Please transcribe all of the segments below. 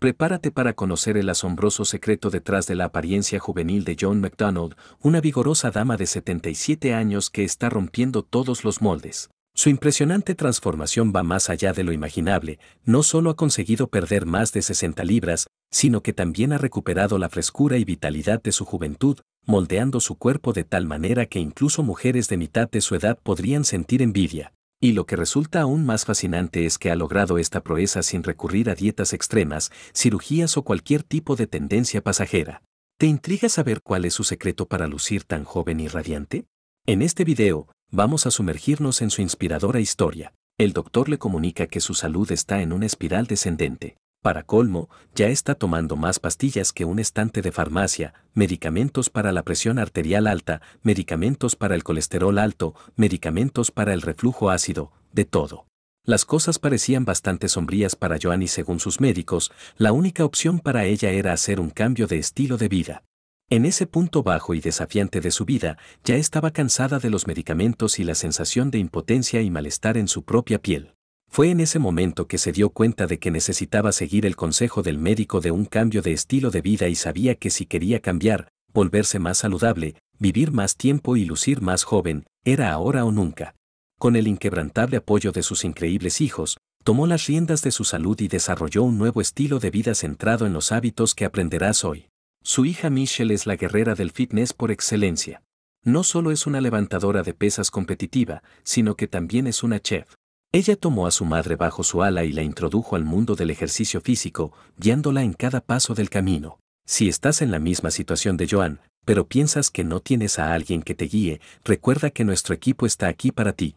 Prepárate para conocer el asombroso secreto detrás de la apariencia juvenil de John MacDonald, una vigorosa dama de 77 años que está rompiendo todos los moldes. Su impresionante transformación va más allá de lo imaginable, no solo ha conseguido perder más de 60 libras, sino que también ha recuperado la frescura y vitalidad de su juventud, moldeando su cuerpo de tal manera que incluso mujeres de mitad de su edad podrían sentir envidia. Y lo que resulta aún más fascinante es que ha logrado esta proeza sin recurrir a dietas extremas, cirugías o cualquier tipo de tendencia pasajera. ¿Te intriga saber cuál es su secreto para lucir tan joven y radiante? En este video, vamos a sumergirnos en su inspiradora historia. El doctor le comunica que su salud está en una espiral descendente. Para colmo, ya está tomando más pastillas que un estante de farmacia, medicamentos para la presión arterial alta, medicamentos para el colesterol alto, medicamentos para el reflujo ácido, de todo. Las cosas parecían bastante sombrías para Joanny según sus médicos, la única opción para ella era hacer un cambio de estilo de vida. En ese punto bajo y desafiante de su vida, ya estaba cansada de los medicamentos y la sensación de impotencia y malestar en su propia piel. Fue en ese momento que se dio cuenta de que necesitaba seguir el consejo del médico de un cambio de estilo de vida y sabía que si quería cambiar, volverse más saludable, vivir más tiempo y lucir más joven, era ahora o nunca. Con el inquebrantable apoyo de sus increíbles hijos, tomó las riendas de su salud y desarrolló un nuevo estilo de vida centrado en los hábitos que aprenderás hoy. Su hija Michelle es la guerrera del fitness por excelencia. No solo es una levantadora de pesas competitiva, sino que también es una chef. Ella tomó a su madre bajo su ala y la introdujo al mundo del ejercicio físico, guiándola en cada paso del camino. Si estás en la misma situación de Joan, pero piensas que no tienes a alguien que te guíe, recuerda que nuestro equipo está aquí para ti.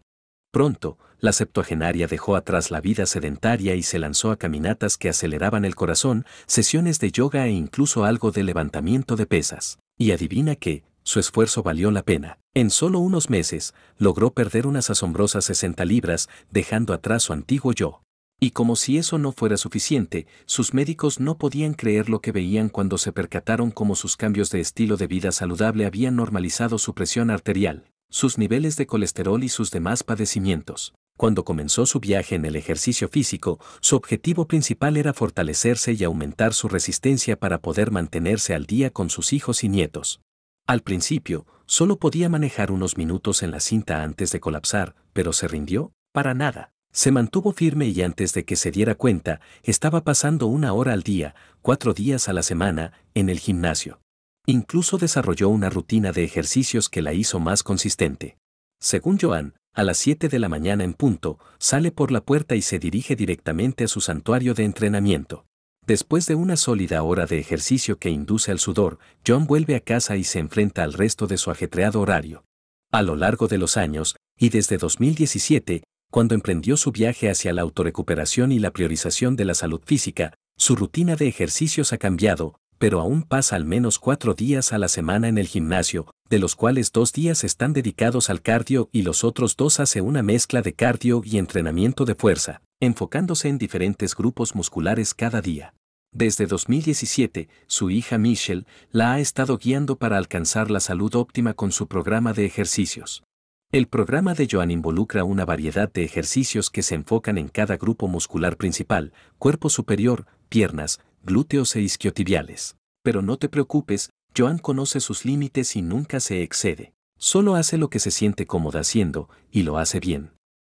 Pronto, la septuagenaria dejó atrás la vida sedentaria y se lanzó a caminatas que aceleraban el corazón, sesiones de yoga e incluso algo de levantamiento de pesas. Y adivina qué, su esfuerzo valió la pena. En solo unos meses, logró perder unas asombrosas 60 libras, dejando atrás su antiguo yo. Y como si eso no fuera suficiente, sus médicos no podían creer lo que veían cuando se percataron cómo sus cambios de estilo de vida saludable habían normalizado su presión arterial, sus niveles de colesterol y sus demás padecimientos. Cuando comenzó su viaje en el ejercicio físico, su objetivo principal era fortalecerse y aumentar su resistencia para poder mantenerse al día con sus hijos y nietos. Al principio, solo podía manejar unos minutos en la cinta antes de colapsar, pero se rindió, para nada. Se mantuvo firme y antes de que se diera cuenta, estaba pasando una hora al día, cuatro días a la semana, en el gimnasio. Incluso desarrolló una rutina de ejercicios que la hizo más consistente. Según Joan, a las 7 de la mañana en punto, sale por la puerta y se dirige directamente a su santuario de entrenamiento. Después de una sólida hora de ejercicio que induce al sudor, John vuelve a casa y se enfrenta al resto de su ajetreado horario. A lo largo de los años, y desde 2017, cuando emprendió su viaje hacia la autorecuperación y la priorización de la salud física, su rutina de ejercicios ha cambiado, pero aún pasa al menos cuatro días a la semana en el gimnasio, de los cuales dos días están dedicados al cardio y los otros dos hace una mezcla de cardio y entrenamiento de fuerza enfocándose en diferentes grupos musculares cada día. Desde 2017, su hija Michelle la ha estado guiando para alcanzar la salud óptima con su programa de ejercicios. El programa de Joan involucra una variedad de ejercicios que se enfocan en cada grupo muscular principal, cuerpo superior, piernas, glúteos e isquiotibiales. Pero no te preocupes, Joan conoce sus límites y nunca se excede. Solo hace lo que se siente cómoda haciendo, y lo hace bien.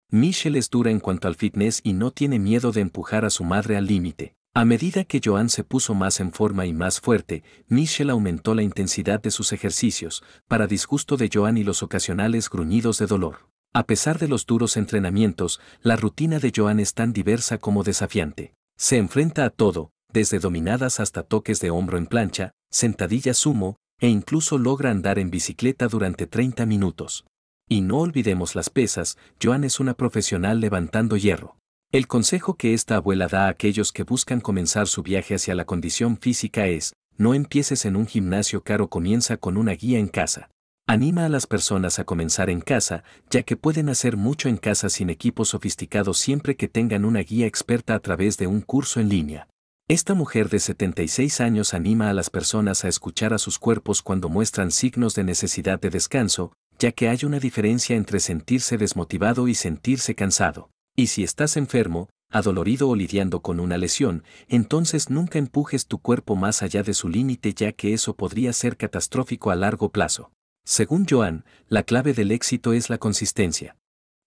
Michelle es dura en cuanto al fitness y no tiene miedo de empujar a su madre al límite. A medida que Joan se puso más en forma y más fuerte, Michelle aumentó la intensidad de sus ejercicios, para disgusto de Joan y los ocasionales gruñidos de dolor. A pesar de los duros entrenamientos, la rutina de Joan es tan diversa como desafiante. Se enfrenta a todo, desde dominadas hasta toques de hombro en plancha, sentadillas sumo, e incluso logra andar en bicicleta durante 30 minutos. Y no olvidemos las pesas, Joan es una profesional levantando hierro. El consejo que esta abuela da a aquellos que buscan comenzar su viaje hacia la condición física es, no empieces en un gimnasio caro, comienza con una guía en casa. Anima a las personas a comenzar en casa, ya que pueden hacer mucho en casa sin equipos sofisticados siempre que tengan una guía experta a través de un curso en línea. Esta mujer de 76 años anima a las personas a escuchar a sus cuerpos cuando muestran signos de necesidad de descanso, ya que hay una diferencia entre sentirse desmotivado y sentirse cansado. Y si estás enfermo, adolorido o lidiando con una lesión, entonces nunca empujes tu cuerpo más allá de su límite ya que eso podría ser catastrófico a largo plazo. Según Joan, la clave del éxito es la consistencia.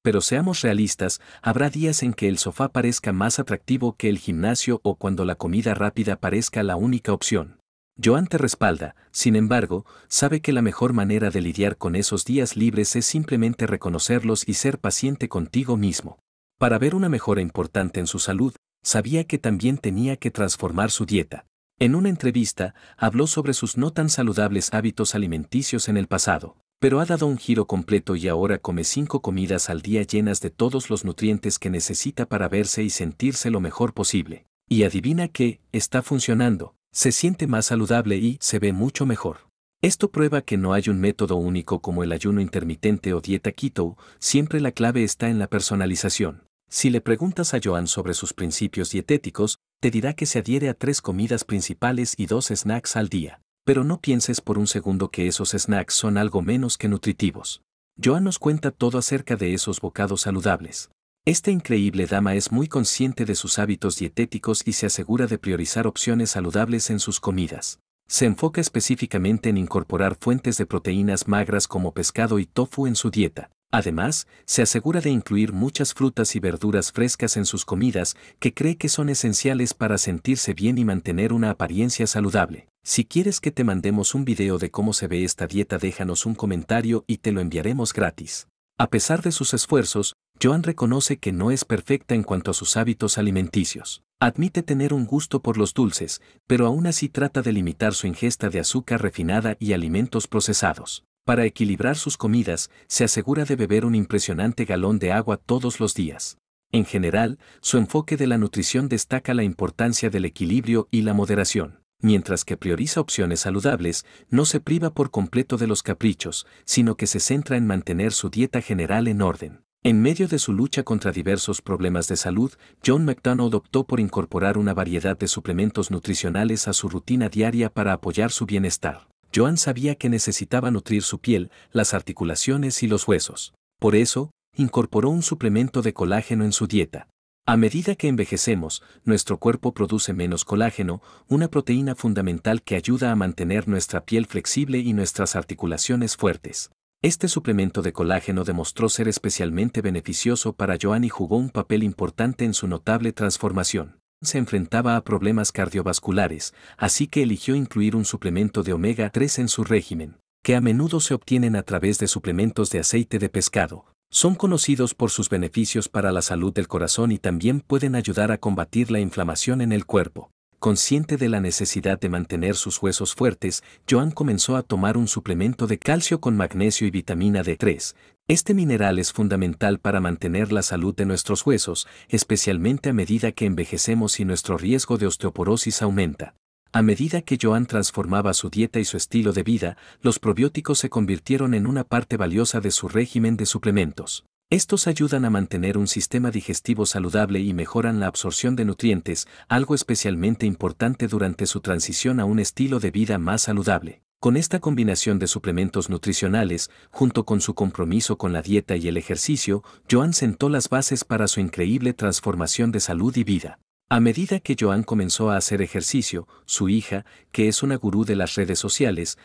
Pero seamos realistas, habrá días en que el sofá parezca más atractivo que el gimnasio o cuando la comida rápida parezca la única opción. Joan te respalda, sin embargo, sabe que la mejor manera de lidiar con esos días libres es simplemente reconocerlos y ser paciente contigo mismo. Para ver una mejora importante en su salud, sabía que también tenía que transformar su dieta. En una entrevista, habló sobre sus no tan saludables hábitos alimenticios en el pasado, pero ha dado un giro completo y ahora come cinco comidas al día llenas de todos los nutrientes que necesita para verse y sentirse lo mejor posible. Y adivina que, está funcionando se siente más saludable y se ve mucho mejor. Esto prueba que no hay un método único como el ayuno intermitente o dieta keto, siempre la clave está en la personalización. Si le preguntas a Joan sobre sus principios dietéticos, te dirá que se adhiere a tres comidas principales y dos snacks al día. Pero no pienses por un segundo que esos snacks son algo menos que nutritivos. Joan nos cuenta todo acerca de esos bocados saludables. Esta increíble dama es muy consciente de sus hábitos dietéticos y se asegura de priorizar opciones saludables en sus comidas. Se enfoca específicamente en incorporar fuentes de proteínas magras como pescado y tofu en su dieta. Además, se asegura de incluir muchas frutas y verduras frescas en sus comidas que cree que son esenciales para sentirse bien y mantener una apariencia saludable. Si quieres que te mandemos un video de cómo se ve esta dieta déjanos un comentario y te lo enviaremos gratis. A pesar de sus esfuerzos, Joan reconoce que no es perfecta en cuanto a sus hábitos alimenticios. Admite tener un gusto por los dulces, pero aún así trata de limitar su ingesta de azúcar refinada y alimentos procesados. Para equilibrar sus comidas, se asegura de beber un impresionante galón de agua todos los días. En general, su enfoque de la nutrición destaca la importancia del equilibrio y la moderación mientras que prioriza opciones saludables, no se priva por completo de los caprichos, sino que se centra en mantener su dieta general en orden. En medio de su lucha contra diversos problemas de salud, John McDonald optó por incorporar una variedad de suplementos nutricionales a su rutina diaria para apoyar su bienestar. Joan sabía que necesitaba nutrir su piel, las articulaciones y los huesos. Por eso, incorporó un suplemento de colágeno en su dieta. A medida que envejecemos, nuestro cuerpo produce menos colágeno, una proteína fundamental que ayuda a mantener nuestra piel flexible y nuestras articulaciones fuertes. Este suplemento de colágeno demostró ser especialmente beneficioso para Joan y jugó un papel importante en su notable transformación. Se enfrentaba a problemas cardiovasculares, así que eligió incluir un suplemento de omega 3 en su régimen, que a menudo se obtienen a través de suplementos de aceite de pescado, son conocidos por sus beneficios para la salud del corazón y también pueden ayudar a combatir la inflamación en el cuerpo. Consciente de la necesidad de mantener sus huesos fuertes, Joan comenzó a tomar un suplemento de calcio con magnesio y vitamina D3. Este mineral es fundamental para mantener la salud de nuestros huesos, especialmente a medida que envejecemos y nuestro riesgo de osteoporosis aumenta. A medida que Joan transformaba su dieta y su estilo de vida, los probióticos se convirtieron en una parte valiosa de su régimen de suplementos. Estos ayudan a mantener un sistema digestivo saludable y mejoran la absorción de nutrientes, algo especialmente importante durante su transición a un estilo de vida más saludable. Con esta combinación de suplementos nutricionales, junto con su compromiso con la dieta y el ejercicio, Joan sentó las bases para su increíble transformación de salud y vida. A medida que Joan comenzó a hacer ejercicio, su hija, que es una gurú de las redes sociales,